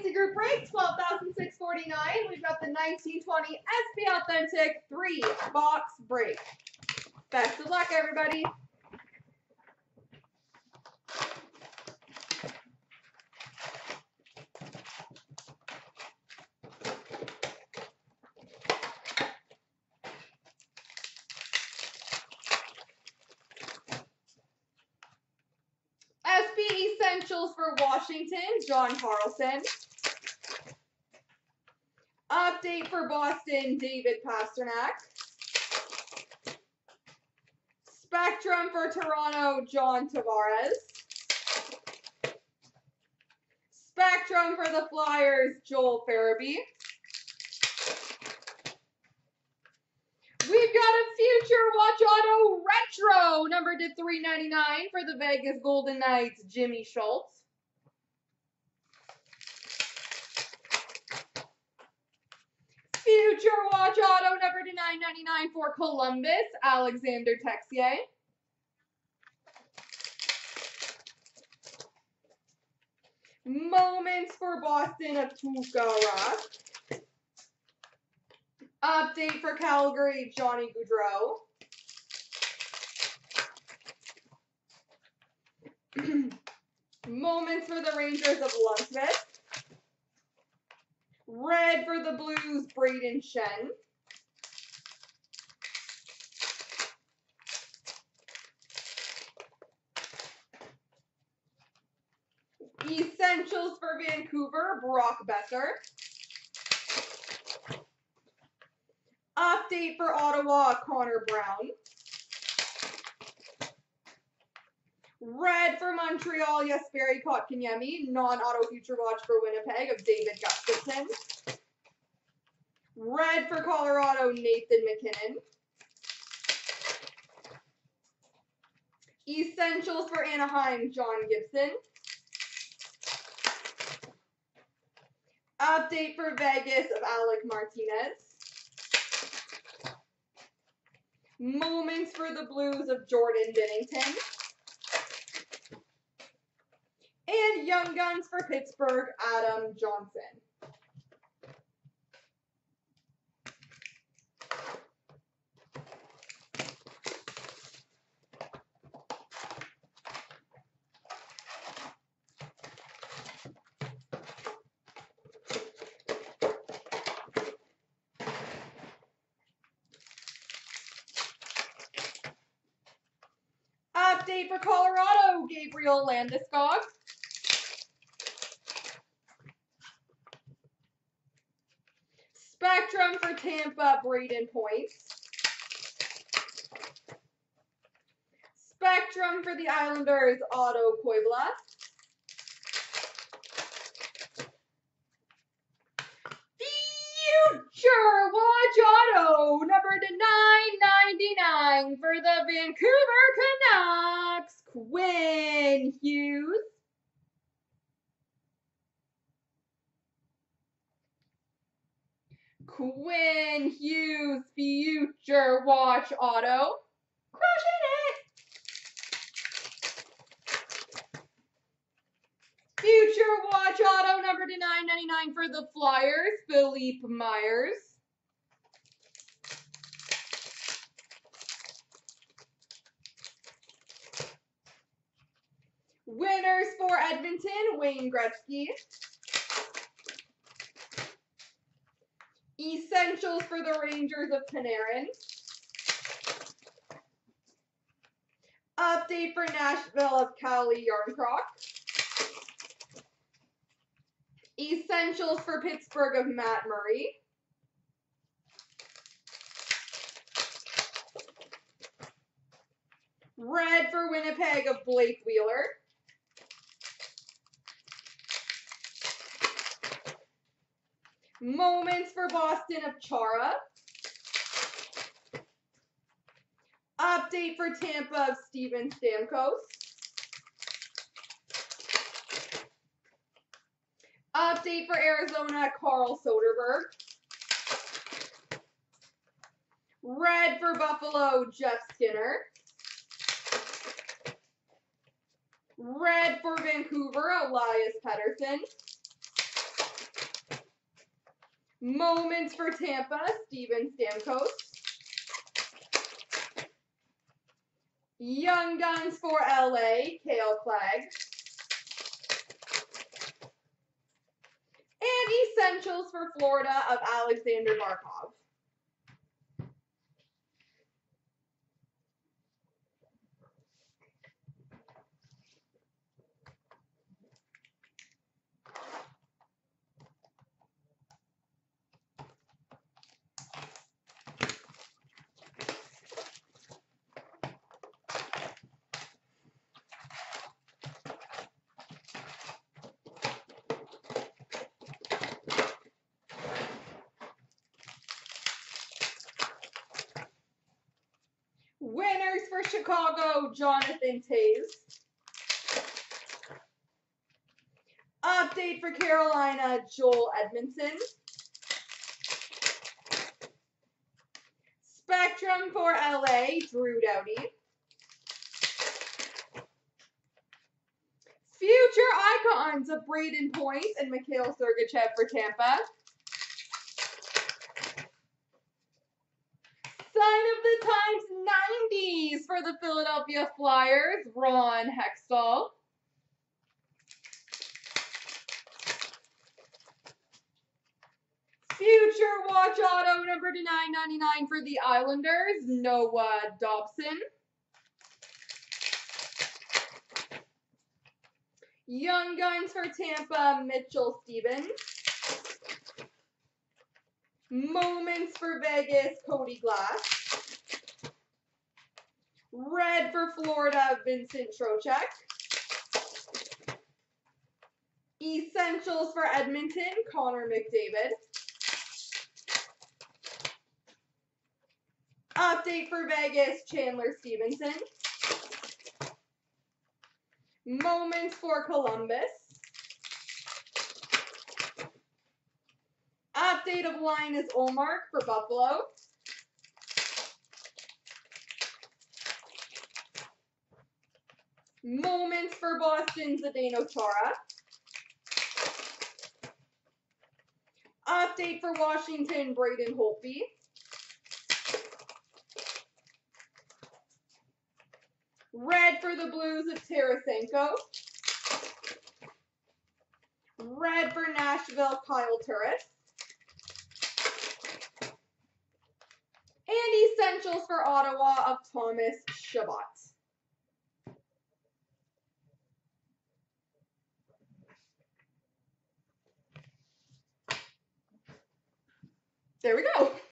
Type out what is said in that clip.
Group break, 12,649. We've got the 1920 SP Authentic 3 box break. Best of luck, everybody. SP Essentials for Washington, John Carlson. Update for Boston, David Pastrnak. Spectrum for Toronto, John Tavares. Spectrum for the Flyers, Joel Farabee. We've got a future watch auto retro, number to 399 for the Vegas Golden Knights, Jimmy Schuldt. Future watch auto, number to 999 for Columbus, Alexander Texier. Moments for Boston of Tuukka Rask. Update for Calgary, Johnny Gaudreau. Moments for the Rangers of Lundqvist. Red for the Blues, Brayden Schenn. Essentials for Vancouver, Brock Boeser. Update for Ottawa, Connor Brown. Red for Montreal, Jesperi Kotkaniemi. Non-auto future watch for Winnipeg of David Gustafsson. Red for Colorado, Nathan MacKinnon. Essentials for Anaheim, John Gibson. Update for Vegas of Alec Martinez. Moments for the Blues of Jordan Binnington. And Young Guns for Pittsburgh, Adam Johnson. Update for Gabriel Landeskog. Spectrum for Tampa, Brayden Points. Spectrum for the Islanders, Otto Koivula. Future Watch Auto, number to 999 for the Vancouver Canucks, Quinn Hughes. Quinn Hughes Future Watch Auto. Crushing it! Future Watch Auto number to 999 for the Flyers, Philippe Myers. Winners for Edmonton, Wayne Gretzky. Essentials for the Rangers of Panarin. Update for Nashville of Calle Jarnkrok. Essentials for Pittsburgh of Matt Murray. Red for Winnipeg of Blake Wheeler. Moments for Boston of Chara. Update for Tampa of Steven Stamkos. Update for Arizona, Carl Soderberg. Red for Buffalo, Jeff Skinner. Red for Vancouver, Elias Pettersson. Moments for Tampa, Steven Stamkos. Young Guns for LA, Kale Clague. And Essentials for Florida of Aleksander Barkov. Winners for Chicago, Jonathan Toews. Update for Carolina, Joel Edmundson. Spectrum for LA, Drew Doughty. Future icons of Brayden Point and Mikhail Sergachev for Tampa. Sign of the Times 90s for the Philadelphia Flyers, Ron Hextall. Future Watch Auto number to 999 for the Islanders, Noah Dobson. Young Guns for Tampa, Mitchell Stephens. Moments for Vegas, Cody Glass. Red for Florida, Vincent Trocheck. Essentials for Edmonton, Connor McDavid. Update for Vegas, Chandler Stephenson. Moments for Columbus. Of Linus Ullmark for Buffalo. Moments for Boston, Zdeno Chara. Update for Washington, Braden Holtby. Red for the Blues of Tarasenko. Red for Nashville, Kyle Turris. And Essentials for Ottawa of Thomas Chabot. There we go.